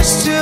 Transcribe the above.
just to